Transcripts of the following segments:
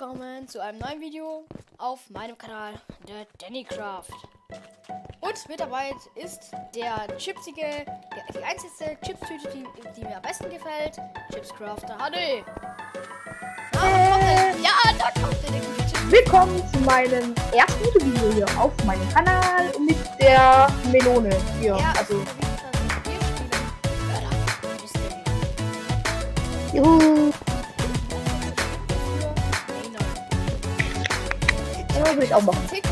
willkommen zu einem neuen Video auf meinem Kanal, der Dannycraft. Und mit dabei ist der chipsige, der, die einzige Chipstüte, die, die mir am besten gefällt, Chipscrafter HD. Ah, ja, da kommt er, der gute Chips. Willkommen zu meinem ersten Video hier auf meinem Kanal mit der Melone hier. Ja, also, juhu. Ja, will ich auch machen. 10,6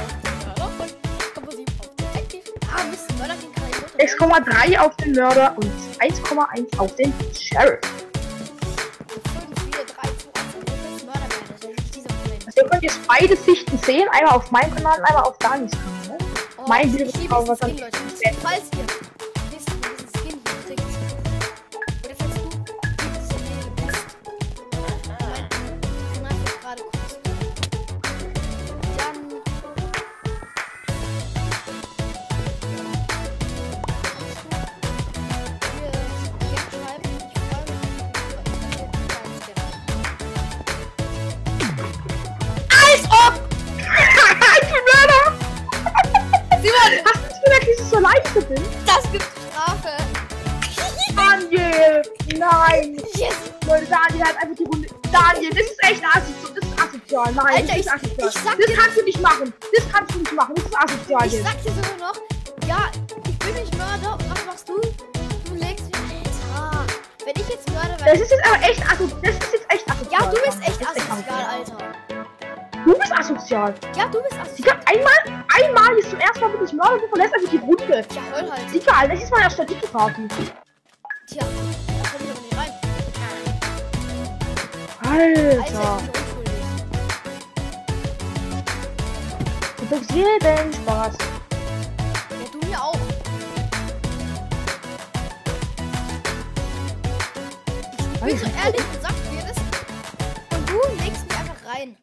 auf Mörder und 1,7 auf Detective. Ah, ich. 6,3 auf den Mörder und 1,1 auf den Sheriff. 5, 4, 3, 2, 1, das Mörder werden. Das ist dieser Moment. Also ihr könnt jetzt beide Sichten sehen, einmal auf meinem Kanal und einmal auf Danis Kanal. Ne? Oh, Mein Video ist auch was an-. Falls ihr Nein! Yes! Leute, Daniel hat einfach die Runde. Daniel, das ist echt asozial. Das ist asozial. Nein, Alter, das ist ich- asozial. ich sag das dir- kannst du nicht machen. Das kannst du nicht machen. Das ist asozial. Ich sag dir sogar noch, ja, ich bin nicht Mörder was machst du? Du legst mir. Alter, wenn ich jetzt Mörder Das wäre. ist jetzt aber echt asozial. Das ist jetzt echt asozial. Ja, du bist echt Das ist asozial, Alter. Du bist asozial. Ja, du bist asozial. Digga, einmal, einmal ist zum ersten Mal bin ich Mörder, du verlässt einfach die Runde. Tja, heul halt. Egal, das ist mal erst die Party. Tja, Alter. Du bist jeden Spaß. Ja, du mir auch. Ich bin so ehrlich sag dir das. Und du legst mich einfach rein.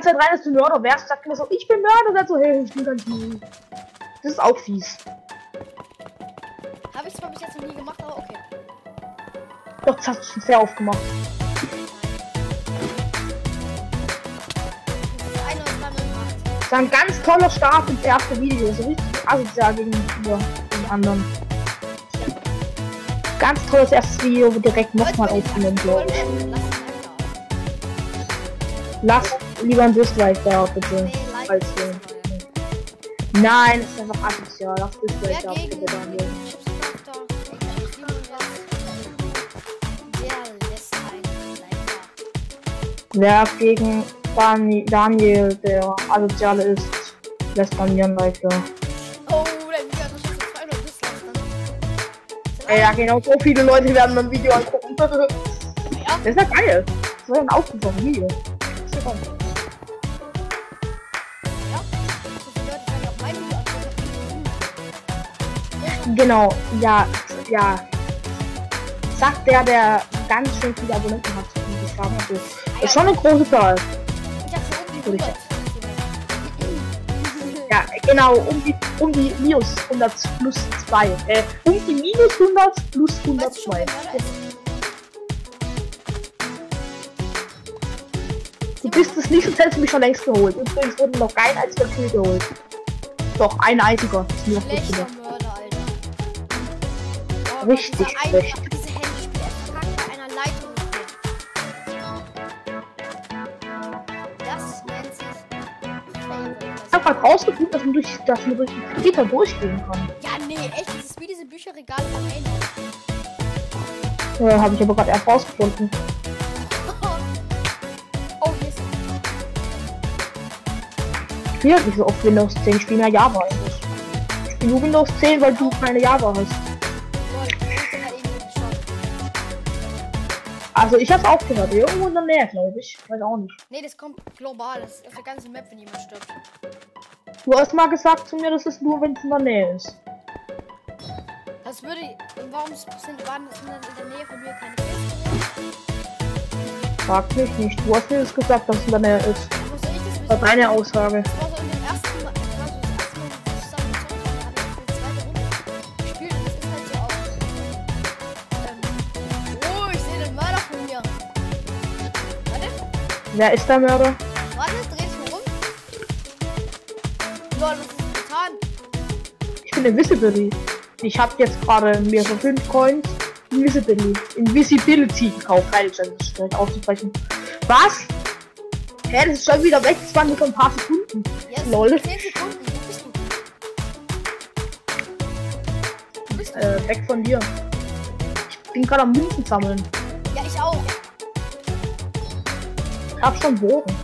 Zeit rein, dass du Mörder wärst, sagt immer so, ich bin Mörder, dann so, hey, ich bin ganz nie. Das ist auch fies. Habe ich zwar bis jetzt noch nie gemacht, aber okay. Doch, das hast du schon sehr oft war ein ganz toller Start ins erste Video. So richtig asozial gegenüber den anderen. Ganz tolles erstes Video, wo direkt nochmal aufgenommen, glaube ich. Lass lieber ein Dislike da, bitte. Als wir. Nein, es ist einfach asozial. Lass Dislike da, bitte, Daniel. Wer gegen Dani Daniel, der asozial ist, lässt bei mir da. Oh, dein hat wahrscheinlich so 200 Dislikes dann. Ja, genau, so viele Leute werden mein Video angucken. Das Ja, ist ja geil. Das war ein aufgenommenes Video. Das Leute angucken. Genau, ja, ja. Sagt der, der ganz schön viele Abonnenten hat, muss ich sagen. Also, das ist schon eine große Zahl. 100. Ja, genau, um die, um die minus 100 plus 2. Äh, um die minus 100 plus Weißt du schon, 102. wer Mörder ist? Du bist es nicht, sonst hättest mich schon längst geholt. Übrigens wurde noch kein einziger Kill geholt. Doch, ein einziger. Ist mir noch gut gemacht. Richtig schlecht. Grad rausgefunden, dass man durch, dass man durch die Gitter durchgehen kann. Ja, nee, echt, das ist wie diese Bücherregale von Main. Ja, habe ich aber gerade erst rausgefunden. oh, hier ist Ich spiele halt nicht so oft Windows 10, ich spiele mehr Java eigentlich. Ich spiele nur Windows 10, weil du keine Java hast. Geschaut? Also ich hab's auch gehört, irgendwo in der Nähe, glaube ich. Weiß auch nicht. Nee, das kommt global. Das ist auf der ganzen Map, wenn jemand stirbt. Du hast mal gesagt zu mir, dass es nur, wenn es in der Nähe ist. Das würde. Warum sind, waren das in der, Nähe von mir keine Kills? Frag mich nicht. Du hast mir das gesagt, dass es in der Nähe ist. Das Das war deine Aussage. Das. Das das das ist. Wer ist der Mörder? Warte, Invisibility. Ich habe jetzt gerade mir für 5 Coins Invisibility, Invisibility gekauft. Geil, das ist schlecht auszusprechen. Was? Hä, das ist schon wieder weg. Das waren nur ein paar Sekunden. Yes, Lol. 10 Sekunden. Du? Bist du? Äh, weg von dir. Ich bin gerade am Münzen sammeln. Ja, ich auch. Ich hab schon Bogen.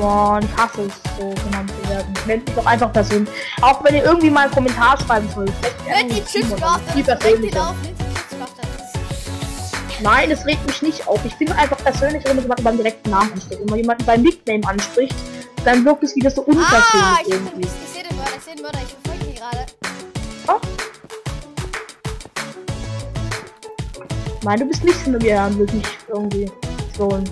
Boah, und ich hasse es, so genannt zu werden. Nennt mich doch einfach persönlich. Auch wenn ihr irgendwie mal einen Kommentar schreiben wollt. Nennt. Viel persönlicher. Chipscrafter. Nein, es regt mich nicht auf. Ich finde einfach persönlich, wenn man jemanden beim direkten Namen anspricht. Wenn man jemanden beim Nickname anspricht, dann wirkt es wieder so Ah, unpersönlich ich, ich, irgendwie. ich sehe den Mörder. Ich sehe den Mörder. Ich verfolge ihn gerade. Oh. Nein, du bist nicht hinter mir mich irgendwie stohlen.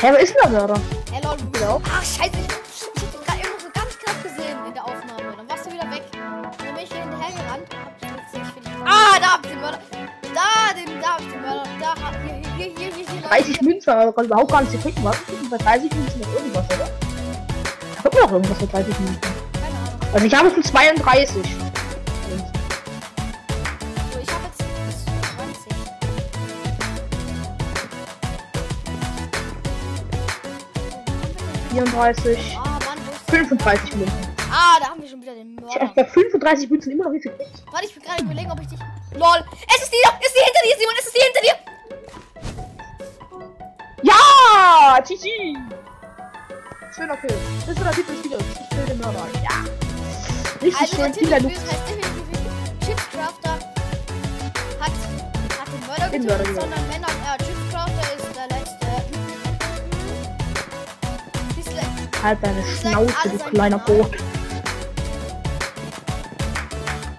Hä, wer ist denn der Mörder? Hey, lol. Ja. Ach, scheiße. Ich, ich hab dich gerade irgendwo so ganz knapp gesehen in der Aufnahme. Dann warst du wieder weg. Dann bin ich hier hinterher gerannt. Hab dich jetzt nicht, finde ich. Ah, da hab ich den Mörder. Da, den, da hab ich den Mörder. Da, hab- hier, hier, hier, hier, hier. 30 Münzen, aber kann überhaupt gar nicht gekriegt. Was? Bei 30 Münzen noch irgendwas, oder? Ich hab noch irgendwas für 30 Münzen. Keine Ahnung. Also ich habe schon 32. 34, Ah, Mann, wo ist der? 35 Münzen. Ah, da haben wir schon wieder den Ich Mörder. bei 35 Münzen immer noch nichts gekriegt. Warte, ich bin gerade überlegen, ob ich dich. LOL! Es ist die da! Es ist die hinter dir, Simon! Es ist die hinter dir! Ja! GG! Schöner Kill. Das ist der Titel des Videos. Ich kill den Mörder. Ja! Richtig Also, schön. Killer definitiv Chipscrafter hat, hat den Mörder getötet, sondern Männer. Ja, Chipscrafter Halt deine Schnauze, du kleiner. Brot.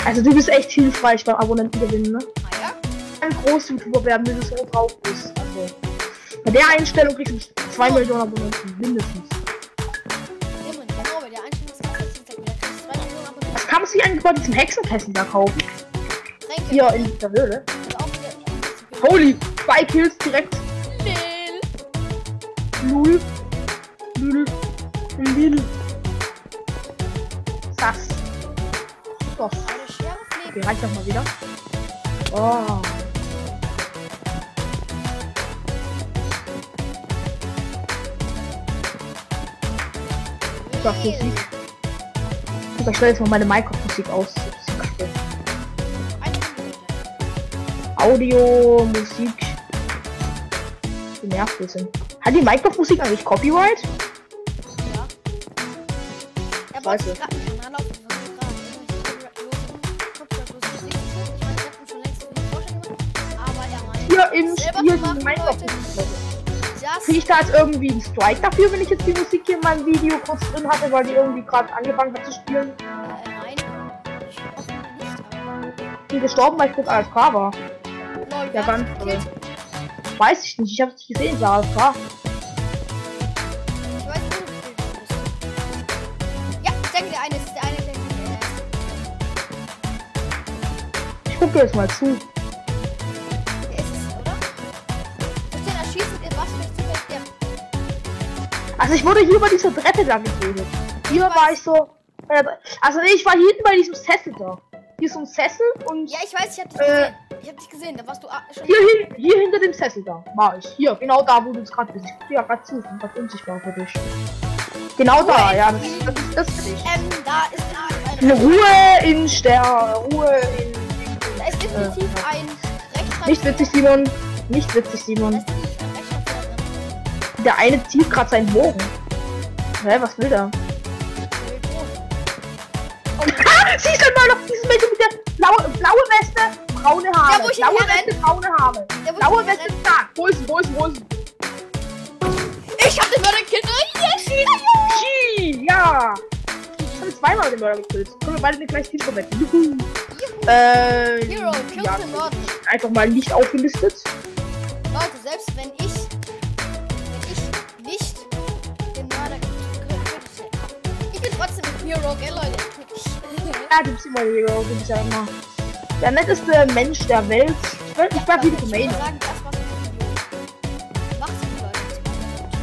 Also du bist echt hilfreich beim Abonnenten gewinnen, ne? Ein Groß-YouTuber werden, wenn du so drauf bist. Also, bei der Einstellung kriegst du 2 Millionen Abonnenten, mindestens. Was kann man sich eigentlich bei diesem Hexenkessel da kaufen? Hier in der Höhle. Holy, zwei Kills direkt. Lul. Lul. Lil. Sass. Lebt. Okay, reicht doch mal wieder. Oh. Das Lil. Musik. Ich stelle jetzt mal meine Minecraft-Musik aus. Audio, Musik. Wie nervt wir sind. Hat die Minecraft-Musik eigentlich Copyright? Scheiße. Ich ich er Hier im Spiel das Kriege ich da jetzt irgendwie einen Strike dafür, wenn ich jetzt die Musik hier in meinem Video kurz drin hatte, weil die irgendwie gerade angefangen hat zu spielen? äh. Ich. Ich bin gestorben, weil ich kurz AFK war. Ja, ganz? Weiß ich nicht, ich habe es nicht gesehen, war AFK. Erschießen, was für zufällig der. Also ich wurde hier über diese Treppe da getötet. Hier war ich so. äh, Also nee, ich war hier hinten bei diesem Sessel da. Hier ist so ein Sessel und Ja, ich weiß, ich hab dich Äh. gesehen. Ich hab dich gesehen, da warst du schon. hier, hin, hier hinter dem Sessel da war ich. Hier, genau da, wo du jetzt gerade bist. Ich guck dir ja gerade zu, ich bin gerade unsichtbar für dich. Genau da, ja, das, das, ist- das bin ich. Ähm, da ist eine. Ruhe in Stern, Ruhe in. Definitiv ein Rechtschreibfehler. Nicht witzig, Simon. Nicht witzig, Simon. Der eine zieht gerade seinen Bogen. Hä, was will der? Ah, siehst du mal noch dieses Mädchen mit der blaue, blaue Weste, braune Haare. Ja, wo ich blaue Weste, braune Haare. Der, Blaue ich Weste, da. Wo ist wo ist wo ist? Ich hab den Mörder gekillt. Oh, yes, ja. Ich habe zweimal den Mörder gekillt. Können wir beide den gleichen Team verwenden. Juhu. Äh, Hero, kill ja, the Mörder. einfach mal nicht aufgelistet. Leute, selbst wenn ich, wenn ich nicht den Mörder getötet habe, ich bin trotzdem Hero, gell, Leute? Ja, du bist immer Hero, du bist ja immer der netteste Mensch der Welt. Ich, ich Ich mit. Macht's gut, Leute.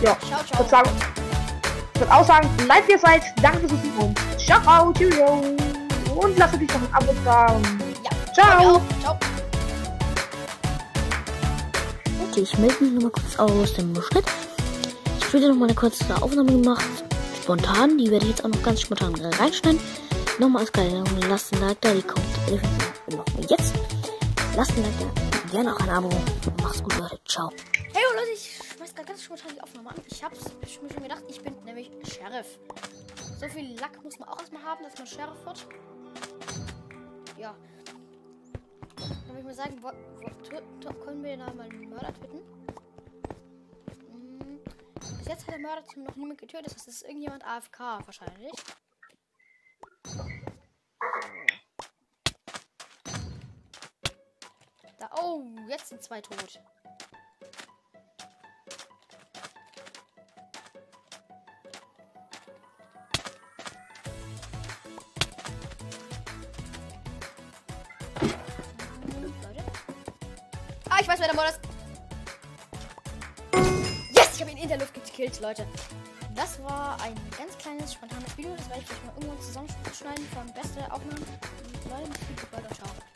Ja, Ciao, ich ciao. würde sagen, ich würde auch sagen, bleibt ihr seid, danke fürs Zusehen und ciao, Cheerio. Und lasst natürlich noch ein Abo da. Ja. Ciao. Ciao. Okay, ich melde mich nochmal kurz aus dem Schritt. Ich habe wieder nochmal eine kurze Aufnahme gemacht. Spontan. Die werde ich jetzt auch noch ganz spontan reinschneiden. Nochmal als Geil, lasst ein Like da, die kommt definitiv immer jetzt. Lasst ein Like da, gerne auch ein Abo. Macht's gut, Leute. Ciao. Hey Leute, ich gerade ganz spontan die Aufnahme an. Ich hab's mir schon gedacht, ich bin nämlich Sheriff. So viel Lack muss man auch erstmal haben, dass man Sheriff wird. Ja. Dann würde ich mal sagen, wo, wo, können wir da mal einen Mörder töten? Hm, Bis jetzt hat der Mörder noch niemand getötet, das ist irgendjemand AFK wahrscheinlich. Da, oh, jetzt sind zwei tot. Ich weiß, wer der Mörder ist. Yes, ich habe ihn in der Luft gekillt, Leute. Das war ein ganz kleines, spontanes Video. Das werde ich vielleicht mal irgendwann zusammenschneiden von beste Aufnahmen. Leute, macht's Leute, ciao.